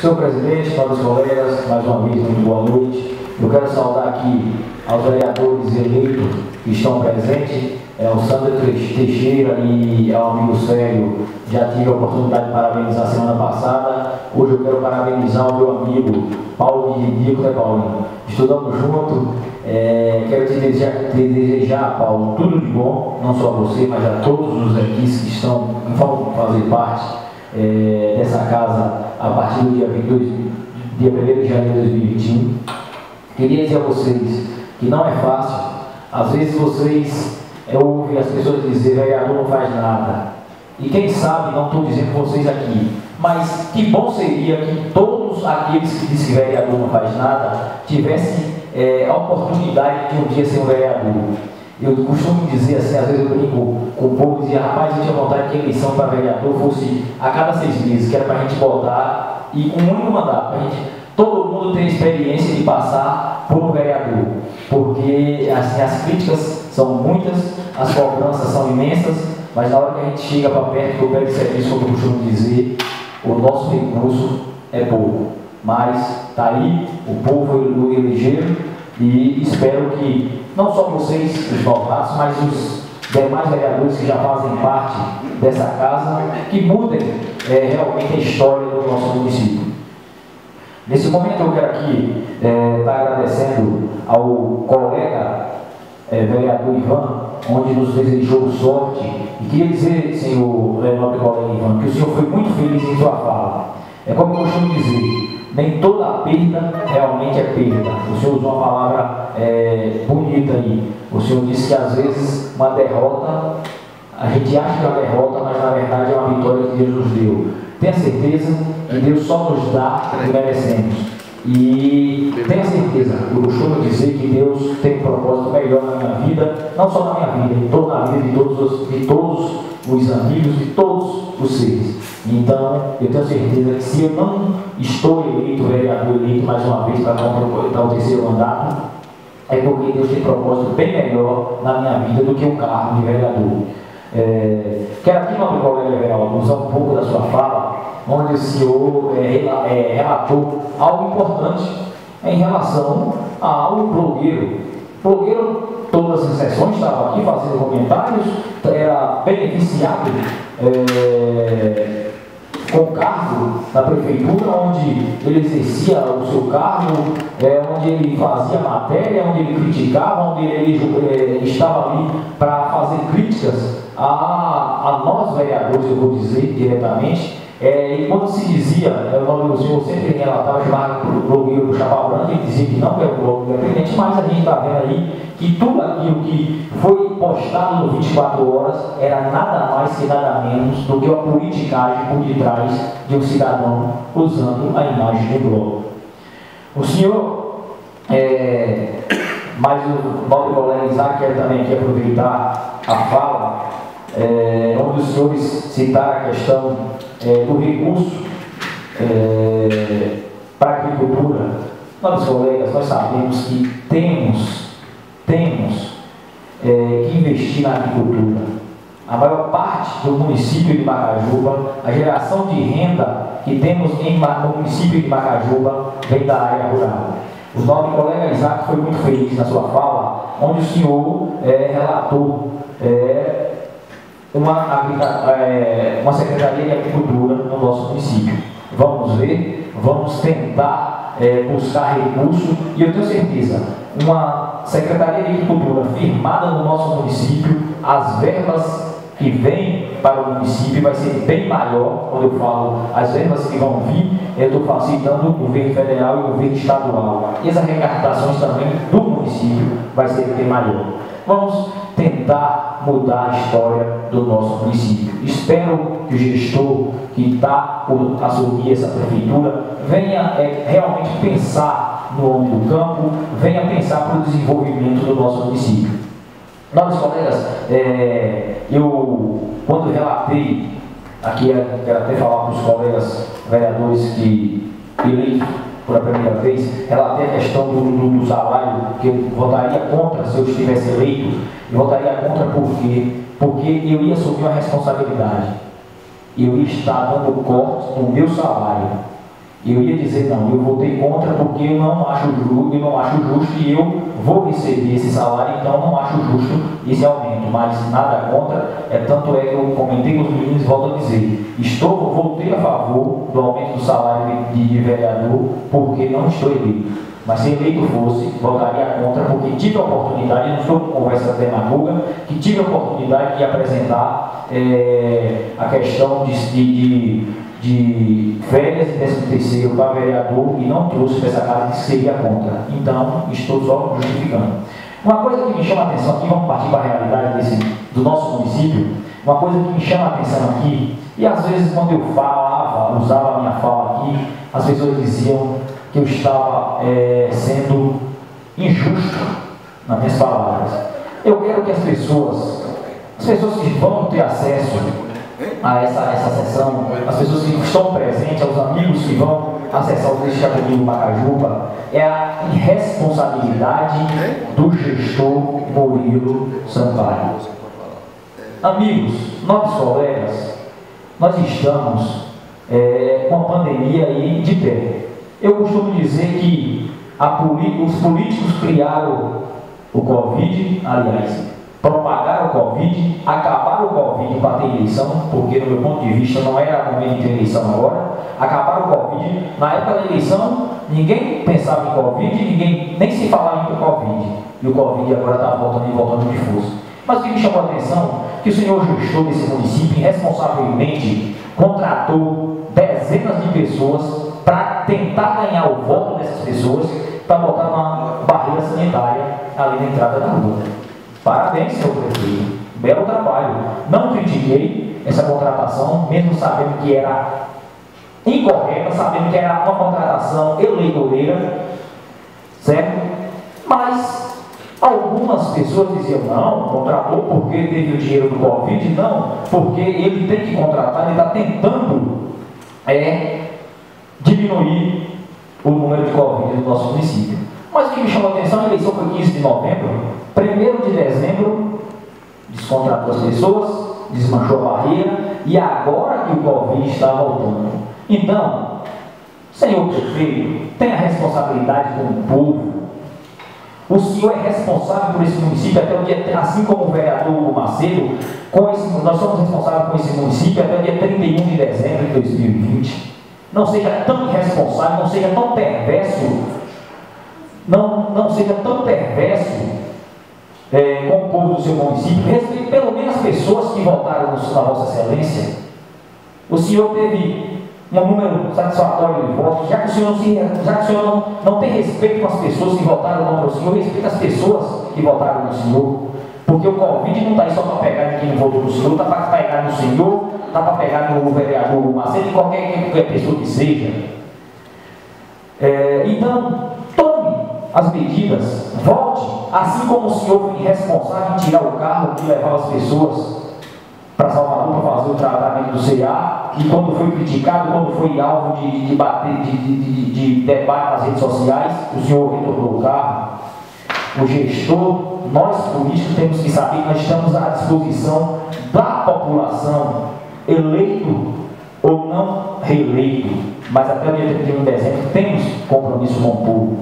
Senhor presidente, nobres colegas, mais uma vez, muito boa noite. Eu quero saudar aqui aos vereadores eleitos que estão presentes, é, o Sandro Teixeira e ao amigo Sérgio, já tive a oportunidade de parabenizar semana passada. Hoje eu quero parabenizar o meu amigo Paulo Didico, né Paulinho? Estudamos junto. É, quero te desejar, te desejar, Paulo, tudo de bom, não só a você, mas a todos os aqui que estão, vão fazer parte é, dessa casa a partir do dia 22, dia 1 de janeiro de 2021. Queria dizer a vocês que não é fácil. Às vezes vocês é, ouvem as pessoas dizer, vereador não faz nada. E quem sabe, não estou dizendo vocês aqui, mas que bom seria que todos aqueles que dizem vereador não faz nada tivessem é, a oportunidade de um dia ser um vereador. Eu costumo dizer assim, às vezes eu brinco com o povo e dizia, rapaz, eu tinha vontade que a eleição para vereador fosse a cada seis meses, que era para a gente votar e com um único mandato, para a gente, todo mundo ter experiência de passar por um vereador. Porque assim, as críticas são muitas, as cobranças são imensas, mas na hora que a gente chega para perto do pé de serviço, como eu costumo dizer, o nosso recurso é pouco. Mas está aí, o povo elegeu e espero que não só vocês, os novatos, mas os demais vereadores que já fazem parte dessa casa, que mudem é, realmente a história do nosso município. Nesse momento eu quero aqui estar é, tá agradecendo ao colega é, vereador Ivan, onde nos desejou sorte. E queria dizer, senhor é, nobre colega Ivan, que o senhor foi muito feliz em sua fala. É como eu costumo dizer, nem toda perda realmente é perda. O Senhor usou uma palavra é, bonita aí. O Senhor disse que às vezes uma derrota, a gente acha que é uma derrota, mas na verdade é uma vitória que Deus nos deu. Tenha certeza que Deus só nos dá o que merecemos. E tenha certeza, eu costumo dizer que Deus tem um propósito melhor na minha vida, não só na minha vida, em toda a vida de todos os, de todos os amigos, de todos os seres. Então, eu tenho certeza que se eu não estou eleito, vereador eleito mais uma vez para completar o terceiro mandato, é porque Deus tem propósito bem melhor na minha vida do que o cargo de vereador. É, quero aqui, meu colega usar um pouco da sua fala, onde o senhor é, é, relatou algo importante em relação ao blogueiro. Blogueiro, todas as sessões, estava aqui fazendo comentários, era beneficiado. É, com cargo na prefeitura, onde ele exercia o seu cargo, é, onde ele fazia matéria, onde ele criticava, onde ele é, estava ali para fazer críticas a, a nós vereadores, eu vou dizer diretamente, é, e quando se dizia, é, o senhor sempre relatava, chamava o blogueiro do Chapéu Branco, ele dizia que não é o bloco independente, mas a gente está vendo aí que tudo aquilo que foi postado no 24 horas era nada mais e nada menos do que uma politicagem por detrás de um cidadão usando a imagem do bloco. O senhor, é, mas o nobre colega Isaac quer também aqui aproveitar a fala, é, onde os senhores citaram a questão é, do recurso é, para a agricultura. Nós, colegas, nós sabemos que temos, temos é, que investir na agricultura. A maior parte do município de Macajuba, a geração de renda que temos em, no município de Macajuba vem da área rural. O nobre colega Isaac foi muito feliz na sua fala, onde o senhor é, relatou é, uma, é, uma Secretaria de Agricultura no nosso município. Vamos ver, vamos tentar é, buscar recursos e eu tenho certeza, uma Secretaria de Agricultura firmada no nosso município, as verbas que vêm para o município vai ser bem maior, quando eu falo as verbas que vão vir, eu estou citando o governo federal e o governo estadual. E as arrecadações também do município vai ser bem maior. Vamos tentar mudar a história do nosso município. Espero que o gestor que está por assumir essa prefeitura venha é, realmente pensar no homem do campo, venha pensar para o desenvolvimento do nosso município. Nobres colegas, é, eu quando relatei, aqui quero até falar para os colegas vereadores que eleitos pela primeira vez, relatei a questão do, do, do, salário, que eu votaria contra se eu estivesse eleito, eu votaria contra por quê? Porque eu ia assumir uma responsabilidade. Eu ia estar dando cortes no meu salário. Eu ia dizer, não, eu votei contra porque eu não acho justo, eu não acho justo e eu vou receber esse salário, então não acho justo esse aumento, mas nada contra, é, tanto é que eu comentei com os meninos e volto a dizer, estou, votei a favor do aumento do salário de, de vereador porque não estou eleito. Mas se eleito fosse, votaria contra, porque tive a oportunidade, não estou com conversa demagoga, que tive a oportunidade de apresentar é, a questão de, de, de, férias e décimo terceiro para vereador e não trouxe para essa casa que seria contra. Então, estou só justificando. Uma coisa que me chama a atenção aqui, vamos partir para a realidade desse, do nosso município, uma coisa que me chama a atenção aqui, e às vezes quando eu falava, usava a minha fala aqui, as pessoas diziam que eu estava é, sendo injusto nas minhas palavras. Eu quero que as pessoas, as pessoas que vão ter acesso a essa, essa sessão, as pessoas que estão presentes, aos amigos que vão acessar o texto comigo Macajuba, é a irresponsabilidade do gestor Murilo Sampaio. Amigos, nós colegas, nós estamos é, com a pandemia aí de pé. Eu costumo dizer que os políticos criaram o Covid, aliás, propagaram o Covid, acabaram o Covid para ter eleição, porque no meu ponto de vista não era momento de ter eleição agora, acabaram o Covid, na época da eleição ninguém pensava em Covid, ninguém nem se falava em Covid, e o Covid agora está voltando e voltando de força. Mas o que me chamou a atenção que o senhor gestor desse município irresponsavelmente contratou dezenas de pessoas para tentar ganhar o voto dessas pessoas para botar uma barreira sanitária ali na entrada da rua. Parabéns, senhor prefeito. Belo trabalho. Não critiquei essa contratação, mesmo sabendo que era incorreta, sabendo que era uma contratação eleitoreira, certo? Mas algumas pessoas diziam, não, contratou porque teve o dinheiro do Covid, não, porque ele tem que contratar, ele está tentando é, diminuir o número de Covid no nosso município. Mas o que me chamou a atenção, a eleição foi 15 de novembro, 1 de dezembro, descontratou as pessoas, desmanchou a barreira, e agora que o Covid está voltando. Então, senhor prefeito, tem a responsabilidade com o povo. O senhor é responsável por esse município até o dia, assim como o vereador Macedo, esse, nós somos responsáveis por esse município até o dia 31 de dezembro de 2020 não seja tão irresponsável, não seja tão perverso, não, não seja tão perverso é, com o povo do seu município, respeite pelo menos as pessoas que votaram na Vossa Excelência. O senhor teve um número satisfatório de votos, já que o senhor, não, já que o senhor não, não tem respeito com as pessoas que votaram contra o senhor, respeite as pessoas que votaram no senhor. Porque o Covid não está aí só para pegar em quem votou no senhor, está para pegar no senhor dá para pegar no vereador Macedo e qualquer, qualquer pessoa que seja. É, então, tome as medidas, volte, assim como o senhor foi responsável em tirar o carro que levava as pessoas para Salvador para fazer o tratamento do CA, e quando foi criticado, quando foi alvo de, de, bater, de, de, de debate nas redes sociais, o senhor retornou o carro. O gestor, nós políticos temos que saber que nós estamos à disposição da população eleito ou não reeleito, mas até o dia 31 de dezembro temos compromisso com o povo.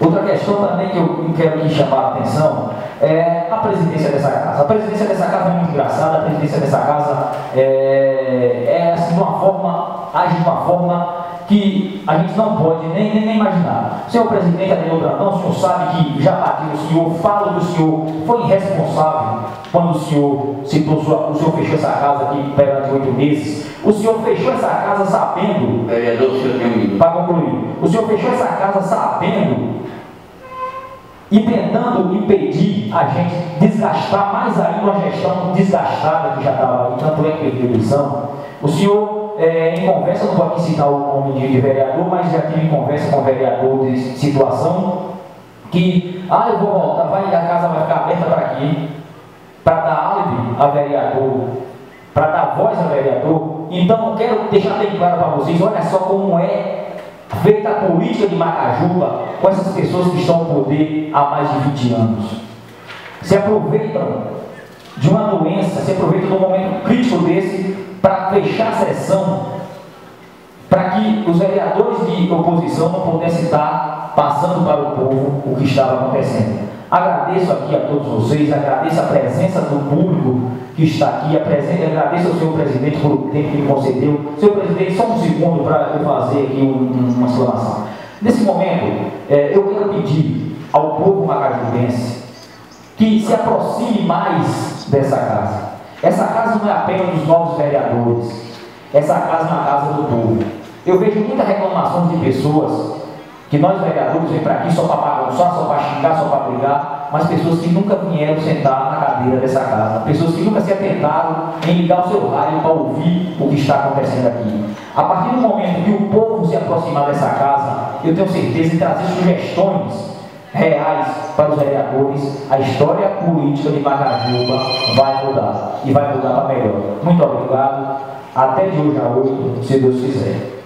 Outra questão também que eu quero aqui chamar a atenção é a presidência dessa casa. A presidência dessa casa é muito engraçada, a presidência dessa casa é, é assim, de uma forma, age de uma forma que a gente não pode nem, nem, nem imaginar. Senhor presidente Adenor Brandão, o senhor sabe que já bateu o senhor, fala que o senhor foi irresponsável quando o senhor citou sua, o senhor fechou essa casa aqui perante oito meses. O senhor fechou essa casa sabendo. Vereador, o senhor tem um Para concluir, o senhor fechou essa casa sabendo e tentando impedir a gente desgastar mais ainda uma gestão desgastada que já estava aí, tanto é que a eleição. O senhor é, em conversa, não vou aqui citar o nome de, vereador, mas já tive conversa com o vereador de situação que, ah, eu vou voltar, vai, a casa vai ficar aberta para aqui, para dar álibi a vereador, para dar voz a vereador. Então, quero deixar bem claro para vocês, olha só como é feita a política de Macajuba com essas pessoas que estão no poder há mais de 20 anos. Se aproveitam de uma doença, se aproveitam de um momento crítico desse para fechar a sessão para que os vereadores de oposição não pudessem estar passando para o povo o que estava acontecendo. Agradeço aqui a todos vocês, agradeço a presença do público que está aqui, agradeço ao senhor presidente por o tempo que me concedeu. Senhor presidente, só um segundo para eu fazer aqui um, uma exclamação. Nesse momento, é, eu quero pedir ao povo macajubense que se aproxime mais dessa casa. Essa casa não é apenas dos novos vereadores, essa casa é uma casa do povo. Eu vejo muita reclamação de pessoas que nós vereadores vem para aqui só para bagunçar, só para xingar, só para brigar, mas pessoas que nunca vieram sentar na cadeira dessa casa, pessoas que nunca se atentaram em ligar o seu rádio para ouvir o que está acontecendo aqui. A partir do momento que o povo se aproximar dessa casa, eu tenho certeza de trazer sugestões reais para os vereadores, a história política de Macajuba vai mudar e vai mudar para melhor. Muito obrigado. Até de hoje a oito, se Deus quiser.